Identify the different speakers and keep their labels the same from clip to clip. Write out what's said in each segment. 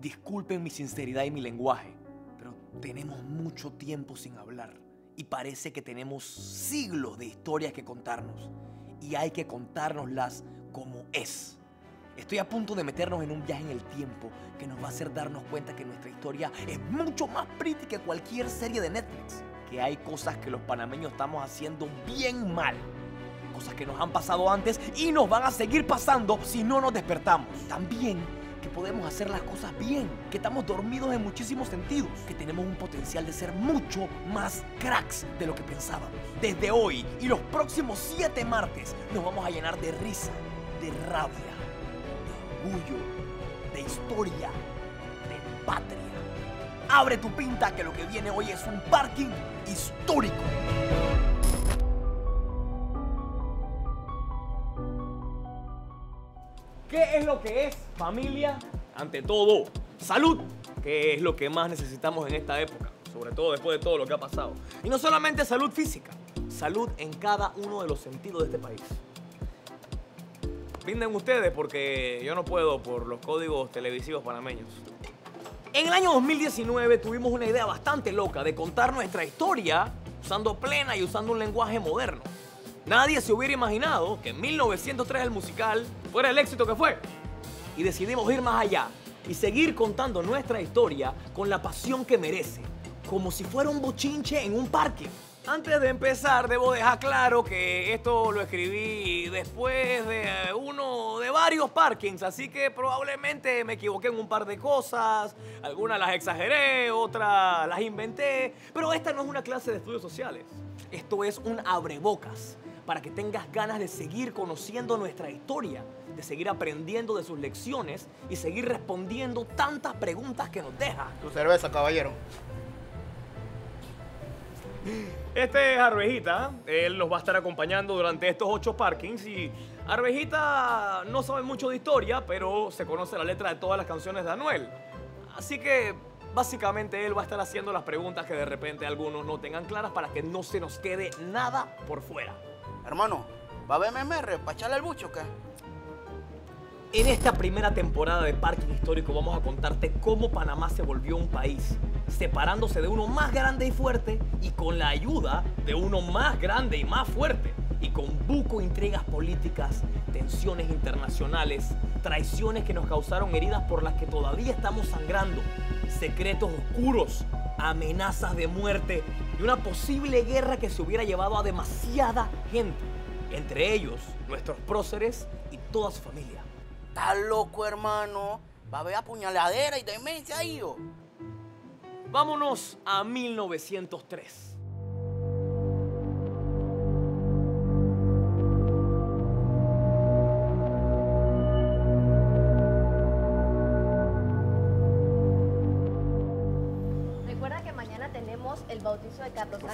Speaker 1: Disculpen mi sinceridad y mi lenguaje, pero tenemos mucho tiempo sin hablar y parece que tenemos siglos de historias que contarnos y hay que contárnoslas como es. Estoy a punto de meternos en un viaje en el tiempo que nos va a hacer darnos cuenta que nuestra historia es mucho más pretty que cualquier serie de Netflix. Que hay cosas que los panameños estamos haciendo bien mal. Cosas que nos han pasado antes y nos van a seguir pasando si no nos despertamos. También podemos hacer las cosas bien, que estamos dormidos en muchísimos sentidos, que tenemos un potencial de ser mucho más cracks de lo que pensábamos. Desde hoy y los próximos siete martes nos vamos a llenar de risa, de rabia, de orgullo, de historia, de patria. Abre tu pinta que lo que viene hoy es un parking histórico. Lo que es familia? Ante todo, salud, que es lo que más necesitamos en esta época, sobre todo después de todo lo que ha pasado. Y no solamente salud física, salud en cada uno de los sentidos de este país. Brinden ustedes porque yo no puedo por los códigos televisivos panameños. En el año 2019 tuvimos una idea bastante loca de contar nuestra historia usando plena y usando un lenguaje moderno. Nadie se hubiera imaginado que en 1903 el musical fuera el éxito que fue. Y decidimos ir más allá y seguir contando nuestra historia con la pasión que merece, como si fuera un bochinche en un parque. Antes de empezar, debo dejar claro que esto lo escribí después de uno de varios parkings, así que probablemente me equivoqué en un par de cosas, algunas las exageré, otras las inventé, pero esta no es una clase de estudios sociales. Esto es un abrebocas para que tengas ganas de seguir conociendo nuestra historia, de seguir aprendiendo de sus lecciones y seguir respondiendo tantas preguntas que nos deja.
Speaker 2: Tu cerveza, caballero.
Speaker 1: Este es Arvejita, él nos va a estar acompañando durante estos ocho parkings y Arvejita no sabe mucho de historia, pero se conoce la letra de todas las canciones de Anuel. Así que básicamente él va a estar haciendo las preguntas que de repente algunos no tengan claras para que no se nos quede nada por fuera.
Speaker 2: Hermano, ¿va a ver MMR para echarle el bucho o qué?
Speaker 1: En esta primera temporada de Parking Histórico vamos a contarte cómo Panamá se volvió un país, separándose de uno más grande y fuerte y con la ayuda de uno más grande y más fuerte. Y con buco intrigas políticas, tensiones internacionales, traiciones que nos causaron heridas por las que todavía estamos sangrando, secretos oscuros, amenazas de muerte y una posible guerra que se hubiera llevado a demasiada gente, entre ellos nuestros próceres y toda su familia.
Speaker 2: Estás loco, hermano. Va a haber apuñaladera y demencia ahí, ¿o?
Speaker 1: Vámonos a 1903.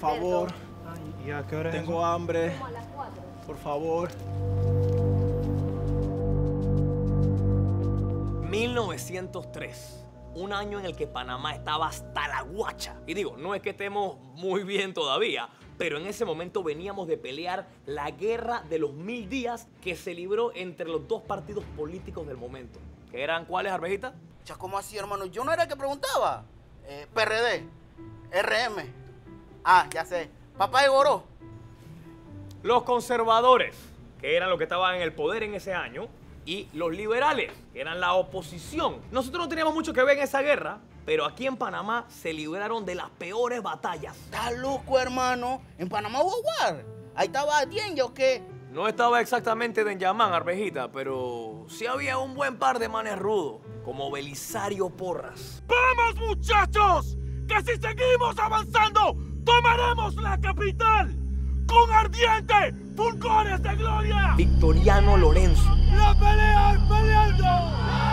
Speaker 3: Por favor. ¿Y a qué hora Tengo hambre.
Speaker 4: Como a las 4.
Speaker 3: Por favor.
Speaker 1: 1903. Un año en el que Panamá estaba hasta la guacha. Y digo, no es que estemos muy bien todavía, pero en ese momento veníamos de pelear la guerra de los mil días que se libró entre los dos partidos políticos del momento. ¿Que eran cuáles, Arvejita?
Speaker 2: Ya, ¿cómo así, hermano? Yo no era el que preguntaba. Eh, PRD, RM. Ah, ya sé. Papá de Goró.
Speaker 1: Los conservadores, que eran los que estaban en el poder en ese año, y los liberales, que eran la oposición. Nosotros no teníamos mucho que ver en esa guerra, pero aquí en Panamá se libraron de las peores batallas.
Speaker 2: ¿Estás loco, hermano? En Panamá hubo war. Ahí estaba Dienja o qué.
Speaker 1: No estaba exactamente de Yamán, Arvejita, pero sí había un buen par de manes rudos, como Belisario Porras.
Speaker 5: ¡Vamos, muchachos! ¡Que si seguimos avanzando, tomaremos la capital! ¡Con ardiente fulgores de gloria!
Speaker 1: Victoriano Lorenzo.
Speaker 5: ¡La pelea es peleando!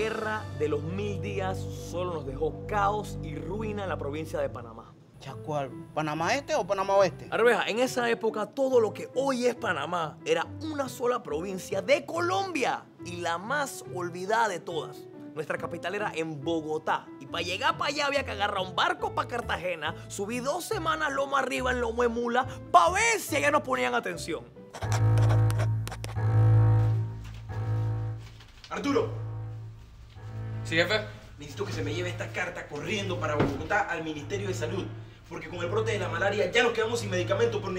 Speaker 1: De los mil días solo nos dejó caos y ruina en la provincia de Panamá.
Speaker 2: ¿Cuál? ¿Panamá Este o Panamá Oeste?
Speaker 1: Arveja, en esa época todo lo que hoy es Panamá era una sola provincia de Colombia y la más olvidada de todas. Nuestra capital era en Bogotá. Y para llegar para allá había que agarrar un barco para Cartagena, subir dos semanas lomo arriba en lomo de mula, para ver si allá nos ponían atención.
Speaker 6: Arturo. Sí, jefe. Necesito que se me lleve esta carta corriendo para Bogotá al Ministerio de Salud. Porque con el brote de la malaria ya nos quedamos sin medicamentos, pero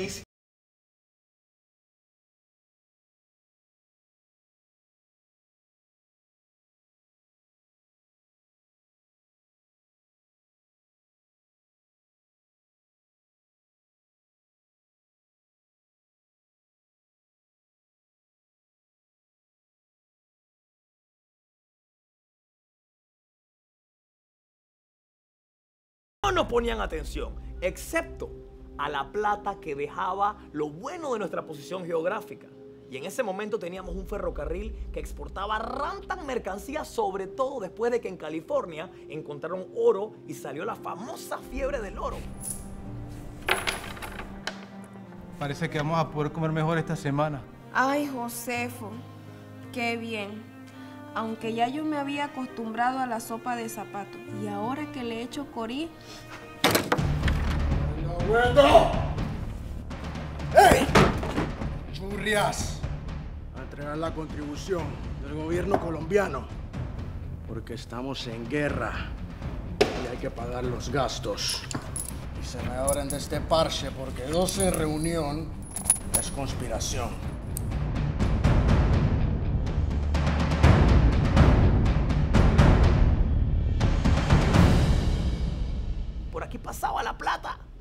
Speaker 1: no nos ponían atención, excepto a la plata que dejaba lo bueno de nuestra posición geográfica. Y en ese momento teníamos un ferrocarril que exportaba rantan mercancías, sobre todo después de que en California encontraron oro y salió la famosa fiebre del oro.
Speaker 3: Parece que vamos a poder comer mejor esta semana.
Speaker 7: Ay, Josefo, qué bien. Aunque ya yo me había acostumbrado a la sopa de zapato y ahora que le echo corí...
Speaker 8: ¡No ¡Ey! ¡Churrias! A entregar la contribución del gobierno colombiano. Porque estamos en guerra y hay que pagar los gastos. Y se me abren de este parche porque 12 en reunión es conspiración.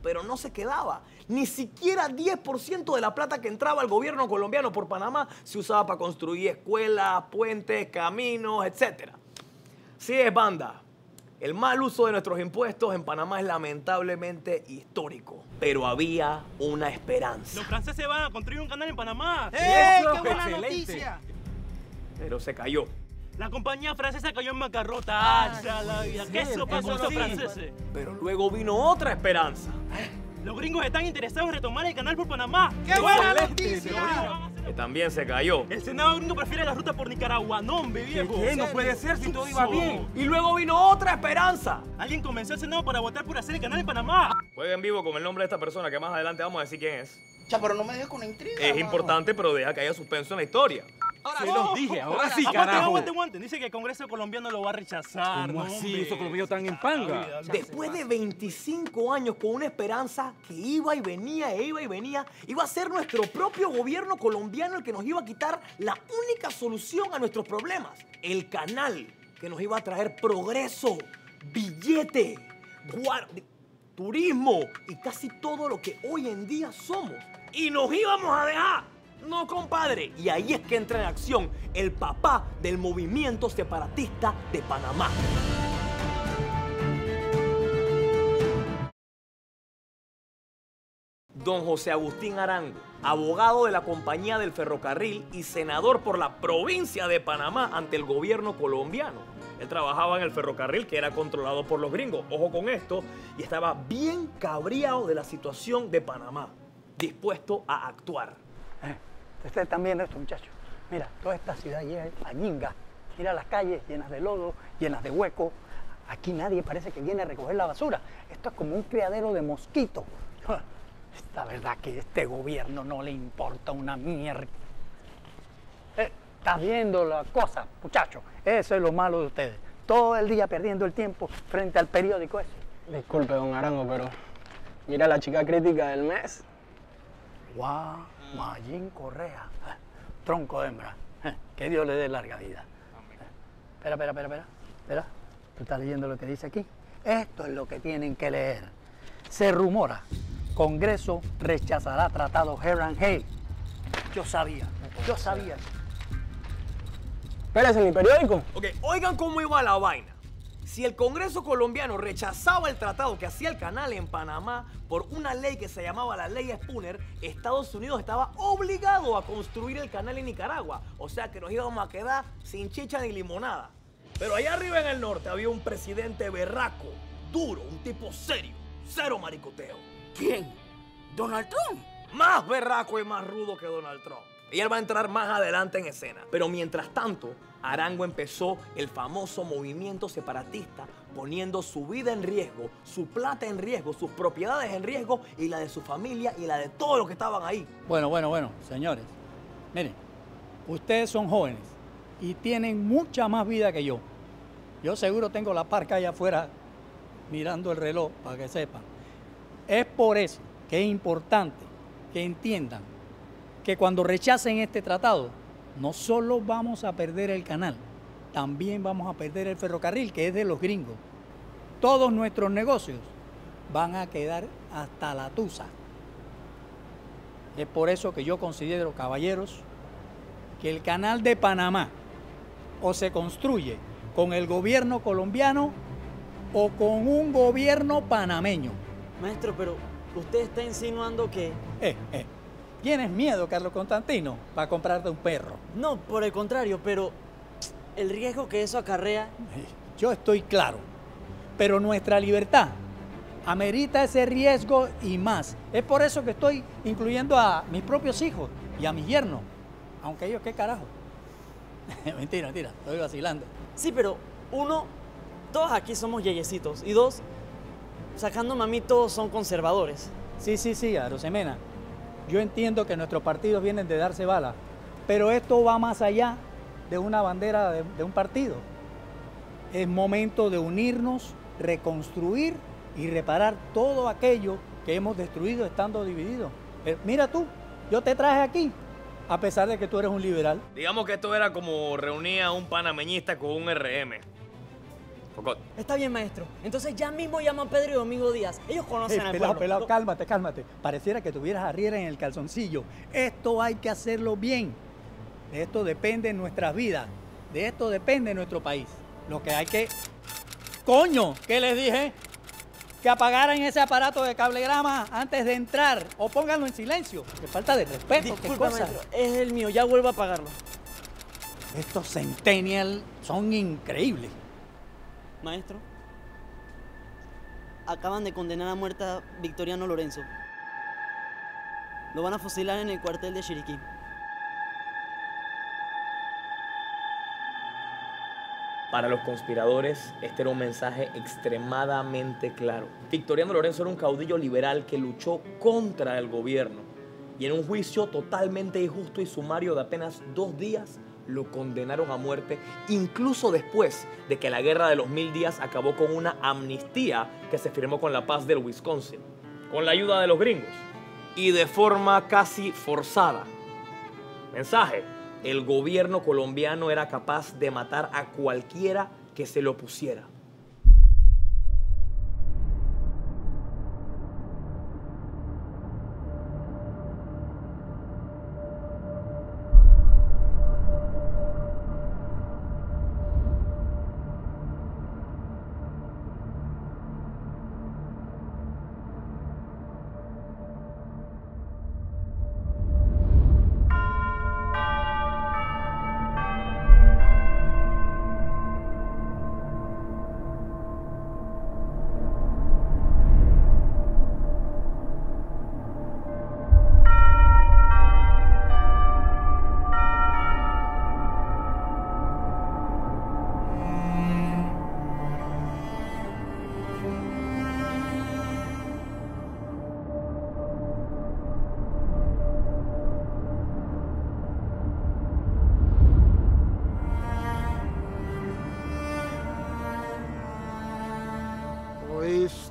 Speaker 1: Pero no se quedaba. Ni siquiera 10% de la plata que entraba al gobierno colombiano por Panamá se usaba para construir escuelas, puentes, caminos, etc. Sí es banda. El mal uso de nuestros impuestos en Panamá es lamentablemente histórico. Pero había una esperanza.
Speaker 5: Los franceses van a construir un canal en Panamá.
Speaker 2: ¡Eh!
Speaker 1: Eso,
Speaker 2: ¡Qué buena
Speaker 1: excelente.
Speaker 2: noticia!
Speaker 1: Pero se cayó.
Speaker 5: La compañía francesa cayó en bancarrota. ¡Ah, ya la vida! ¿Qué eso pasó a
Speaker 1: sí.
Speaker 5: franceses?
Speaker 1: Pero luego vino otra esperanza.
Speaker 5: Los gringos están interesados en retomar el canal por Panamá.
Speaker 2: ¡Qué buena
Speaker 5: Excelente.
Speaker 2: noticia!
Speaker 1: Que también se cayó.
Speaker 5: El Senado gringo prefiere la ruta por Nicaragua. No, hombre, viejo.
Speaker 1: ¿Qué? No puede ser si todo iba bien. Y luego vino otra esperanza.
Speaker 5: Alguien convenció al Senado para votar por hacer el canal en Panamá.
Speaker 1: Juega en vivo con el nombre de esta persona que más adelante vamos a decir quién es.
Speaker 2: Cha, pero no me dejes con intriga.
Speaker 1: Es
Speaker 2: mano.
Speaker 1: importante, pero deja que haya suspenso en la historia.
Speaker 5: Se los dije, ahora sí, carajo. Aguante, aguante. Dice que el Congreso colombiano lo va a rechazar.
Speaker 9: ¿Cómo
Speaker 5: no,
Speaker 9: así? Esos colombianos están en panga.
Speaker 5: Vida,
Speaker 1: Después de 25 años con una esperanza que iba y venía e iba y venía, iba a ser nuestro propio gobierno colombiano el que nos iba a quitar la única solución a nuestros problemas. El canal que nos iba a traer progreso, billete, turismo y casi todo lo que hoy en día somos. Y nos íbamos a dejar. No, compadre. Y ahí es que entra en acción el papá del movimiento separatista de Panamá. Don José Agustín Arango, abogado de la compañía del ferrocarril y senador por la provincia de Panamá ante el gobierno colombiano. Él trabajaba en el ferrocarril que era controlado por los gringos, ojo con esto, y estaba bien cabreado de la situación de Panamá, dispuesto a actuar.
Speaker 10: Ustedes están viendo esto, muchachos. Mira, toda esta ciudad llena de añinga. Mira las calles llenas de lodo, llenas de huecos. Aquí nadie parece que viene a recoger la basura. Esto es como un criadero de mosquitos. Ja, La verdad que a este gobierno no le importa una mierda. Estás viendo la cosa, muchachos. Eso es lo malo de ustedes. Todo el día perdiendo el tiempo frente al periódico ese.
Speaker 11: Disculpe, don Arango, pero mira la chica crítica del mes.
Speaker 10: Guau, Mayín Correa. Tronco de hembra. Que Dios le dé larga vida. Espera, espera, espera, espera. Espera. ¿Tú estás leyendo lo que dice aquí? Esto es lo que tienen que leer. Se rumora. Congreso rechazará tratado Heran Hay. Yo sabía. Yo sabía.
Speaker 11: Espérese, mi periódico.
Speaker 1: Ok, oigan cómo iba la vaina. Si el Congreso colombiano rechazaba el tratado que hacía el canal en Panamá por una ley que se llamaba la ley Spooner, Estados Unidos estaba obligado a construir el canal en Nicaragua. O sea que nos íbamos a quedar sin chicha ni limonada. Pero allá arriba en el norte había un presidente berraco, duro, un tipo serio, cero maricoteo.
Speaker 2: ¿Quién? ¿Donald Trump?
Speaker 1: Más berraco y más rudo que Donald Trump. Y él va a entrar más adelante en escena. Pero mientras tanto, Arango empezó el famoso movimiento separatista poniendo su vida en riesgo, su plata en riesgo, sus propiedades en riesgo y la de su familia y la de todos los que estaban ahí.
Speaker 10: Bueno, bueno, bueno, señores. Miren, ustedes son jóvenes y tienen mucha más vida que yo. Yo seguro tengo la parca allá afuera mirando el reloj para que sepan. Es por eso que es importante que entiendan que cuando rechacen este tratado, no solo vamos a perder el canal, también vamos a perder el ferrocarril, que es de los gringos. Todos nuestros negocios van a quedar hasta la tusa. Es por eso que yo considero, caballeros, que el canal de Panamá o se construye con el gobierno colombiano o con un gobierno panameño.
Speaker 9: Maestro, pero usted está insinuando que...
Speaker 10: Eh, eh. ¿Tienes miedo, Carlos Constantino, para comprarte un perro?
Speaker 9: No, por el contrario, pero el riesgo que eso acarrea...
Speaker 10: Yo estoy claro, pero nuestra libertad amerita ese riesgo y más. Es por eso que estoy incluyendo a mis propios hijos y a mi yerno, aunque ellos qué carajo. mentira, mentira, estoy vacilando.
Speaker 9: Sí, pero uno, todos aquí somos yeyecitos y dos, mí todos son conservadores.
Speaker 10: Sí, sí, sí, Arosemena. Yo entiendo que nuestros partidos vienen de darse bala, pero esto va más allá de una bandera de, de un partido. Es momento de unirnos, reconstruir y reparar todo aquello que hemos destruido estando divididos. Eh, mira tú, yo te traje aquí, a pesar de que tú eres un liberal.
Speaker 1: Digamos que esto era como reunir a un panameñista con un RM. Focot.
Speaker 9: Está bien, maestro. Entonces ya mismo llaman Pedro y Domingo Díaz. Ellos conocen
Speaker 10: Hey,
Speaker 9: al
Speaker 10: pelado,
Speaker 9: pueblo.
Speaker 10: pelado, cálmate, cálmate. Pareciera que tuvieras a Riera en el calzoncillo. Esto hay que hacerlo bien. De esto depende nuestras vidas. De esto depende nuestro país. Lo que hay que... ¡Coño! ¿Qué les dije? Que apagaran ese aparato de cablegrama antes de entrar. O pónganlo en silencio. Qué falta de respeto. qué
Speaker 9: Disculpa,
Speaker 10: cosa.
Speaker 9: maestro. Es el mío. Ya vuelvo a pagarlo.
Speaker 10: Estos centennial son increíbles.
Speaker 9: Maestro. Acaban de condenar a muerte a Victoriano Lorenzo. Lo van a fusilar en el cuartel de Chiriquí.
Speaker 1: Para los conspiradores, este era un mensaje extremadamente claro. Victoriano Lorenzo era un caudillo liberal que luchó contra el gobierno y en un juicio totalmente injusto y sumario de apenas dos días lo condenaron a muerte, incluso después de que la guerra de los mil días acabó con una amnistía que se firmó con la paz del Wisconsin, con la ayuda de los gringos y de forma casi forzada. Mensaje, el gobierno colombiano era capaz de matar a cualquiera que se le opusiera.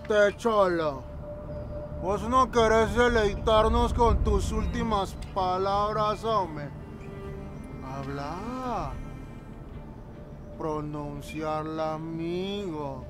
Speaker 12: ¿Oíste, cholo? Vos no querés deleitarnos con tus últimas palabras, hombre. Habla. Pronunciarla, amigo.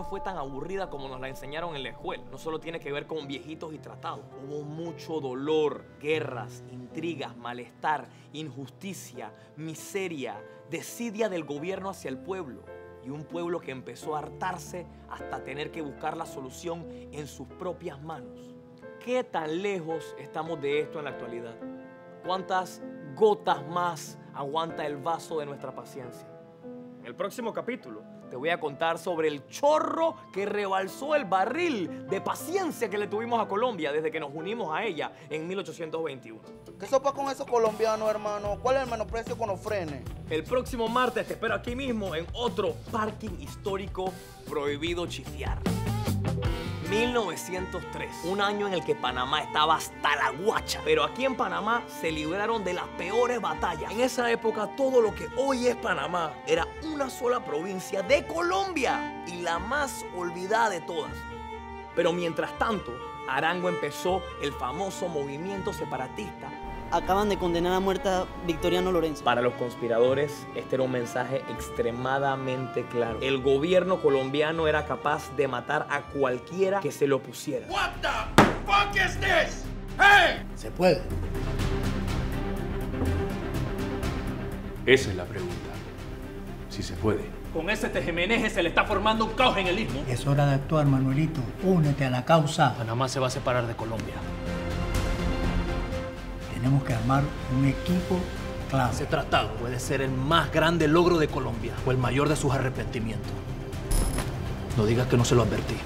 Speaker 1: No fue tan aburrida como nos la enseñaron en la escuela. No solo tiene que ver con viejitos y tratados. Hubo mucho dolor, guerras, intrigas, malestar, injusticia, miseria, desidia del gobierno hacia el pueblo. Y un pueblo que empezó a hartarse hasta tener que buscar la solución en sus propias manos. ¿Qué tan lejos estamos de esto en la actualidad? ¿Cuántas gotas más aguanta el vaso de nuestra paciencia? En el próximo capítulo te voy a contar sobre el chorro que rebalsó el barril de paciencia que le tuvimos a Colombia desde que nos unimos a ella en 1821.
Speaker 2: ¿Qué sopa con esos colombianos, hermano? ¿Cuál es el menosprecio con los frenes?
Speaker 1: El próximo martes te espero aquí mismo en otro parking histórico prohibido chifiar. 1903, un año en el que Panamá estaba hasta la guacha. Pero aquí en Panamá se libraron de las peores batallas. En esa época todo lo que hoy es Panamá era una sola provincia de Colombia y la más olvidada de todas. Pero mientras tanto, Arango empezó el famoso movimiento separatista
Speaker 9: Acaban de condenar a muerte a Victoriano Lorenzo.
Speaker 1: Para los conspiradores, este era un mensaje extremadamente claro. El gobierno colombiano era capaz de matar a cualquiera que se lo pusiera.
Speaker 5: What the fuck is this? Hey!
Speaker 8: Se puede.
Speaker 13: Esa es la pregunta. Si se puede.
Speaker 14: Con ese tejemeneje se le está formando un caos en el istmo.
Speaker 10: Es hora de actuar, Manuelito. Únete a la causa.
Speaker 14: Panamá se va a separar de Colombia.
Speaker 10: Tenemos que armar un equipo clave.
Speaker 14: Ese tratado puede ser el más grande logro de Colombia o el mayor de sus arrepentimientos. No digas que no se lo advertí.